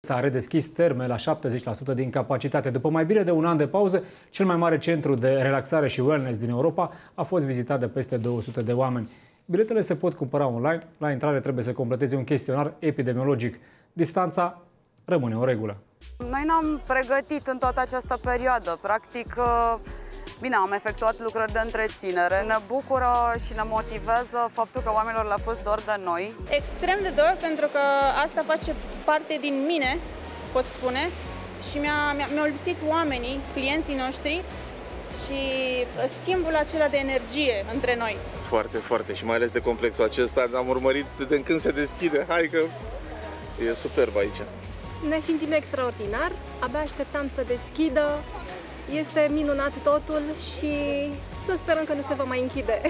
S-a redeschis terme la 70% din capacitate. După mai bine de un an de pauză, cel mai mare centru de relaxare și wellness din Europa a fost vizitat de peste 200 de oameni. Biletele se pot cumpăra online. La intrare trebuie să completeze un chestionar epidemiologic. Distanța rămâne o regulă. Noi ne-am pregătit în toată această perioadă. Practic, Bine, am efectuat lucrări de întreținere. Ne bucură și ne motivează faptul că oamenilor le-a fost dor de noi. Extrem de dor pentru că asta face parte din mine, pot spune, și mi-a, mi-a, mi lipsit oamenii, clienții noștri și schimbul acela de energie între noi. Foarte, foarte și mai ales de complexul acesta am urmărit de când se deschide. Hai că e superb aici. Ne simțim extraordinar, abia așteptam să deschidă, este minunat totul și să sperăm că nu se va mai închide.